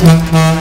Mm-hmm.